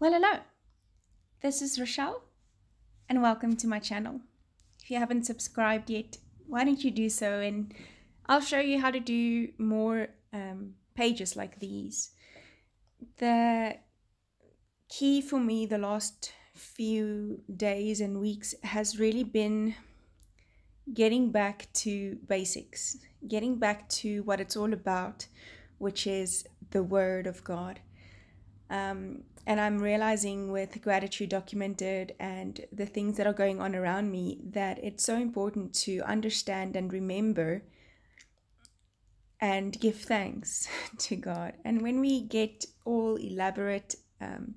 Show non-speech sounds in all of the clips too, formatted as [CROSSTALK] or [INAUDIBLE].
Well, hello. This is Rochelle, and welcome to my channel. If you haven't subscribed yet, why don't you do so? And I'll show you how to do more um, pages like these. The key for me the last few days and weeks has really been getting back to basics, getting back to what it's all about, which is the Word of God. Um, and I'm realizing with gratitude documented and the things that are going on around me that it's so important to understand and remember and give thanks [LAUGHS] to God. And when we get all elaborate, um,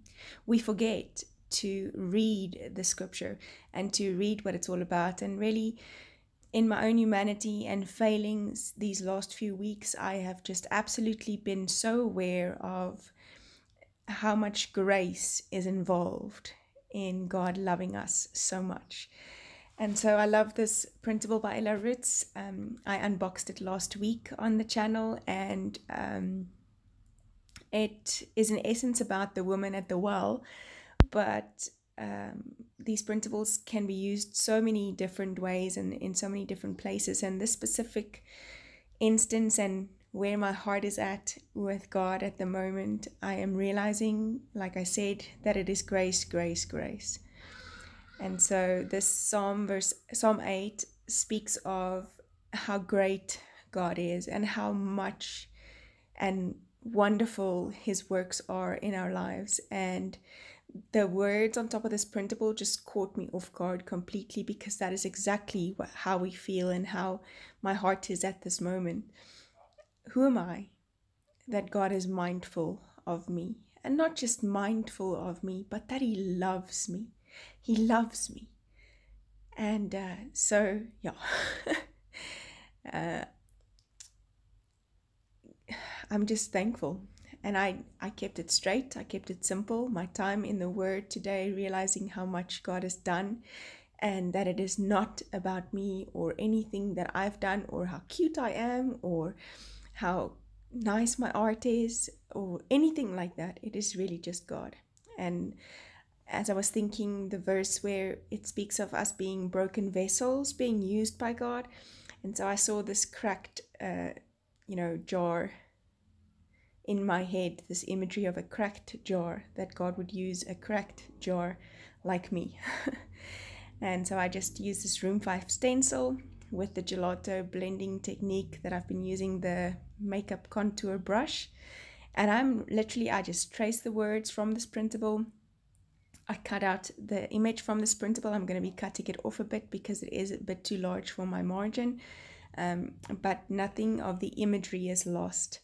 we forget to read the scripture and to read what it's all about. And really, in my own humanity and failings these last few weeks, I have just absolutely been so aware of how much grace is involved in God loving us so much. And so I love this printable by Ella Roetz. Um, I unboxed it last week on the channel, and um, it is in essence about the woman at the well, but um, these printables can be used so many different ways and in so many different places. And this specific instance and where my heart is at with God at the moment, I am realizing, like I said, that it is grace, grace, grace. And so this Psalm verse Psalm 8 speaks of how great God is and how much and wonderful his works are in our lives and the words on top of this printable just caught me off guard completely because that is exactly what, how we feel and how my heart is at this moment who am I that God is mindful of me? And not just mindful of me, but that He loves me. He loves me. And uh, so, yeah. [LAUGHS] uh, I'm just thankful. And I, I kept it straight, I kept it simple. My time in the Word today, realizing how much God has done and that it is not about me or anything that I've done or how cute I am or how nice my art is or anything like that. It is really just God. And as I was thinking, the verse where it speaks of us being broken vessels being used by God, and so I saw this cracked, uh, you know, jar in my head, this imagery of a cracked jar that God would use a cracked jar like me. [LAUGHS] and so I just used this Room 5 stencil with the gelato blending technique that I've been using the makeup contour brush. And I'm literally I just trace the words from this printable. I cut out the image from this printable. I'm going to be cutting it off a bit because it is a bit too large for my margin. Um, but nothing of the imagery is lost.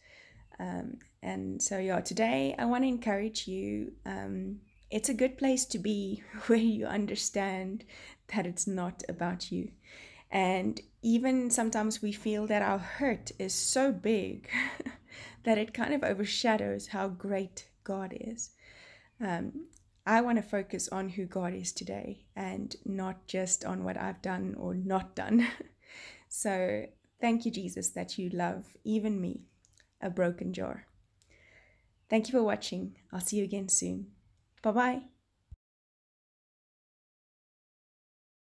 Um, and so yeah today I want to encourage you um, it's a good place to be [LAUGHS] where you understand that it's not about you and even sometimes we feel that our hurt is so big [LAUGHS] that it kind of overshadows how great God is. Um, I want to focus on who God is today and not just on what I've done or not done. [LAUGHS] so thank you, Jesus, that you love even me, a broken jar. Thank you for watching. I'll see you again soon. Bye bye.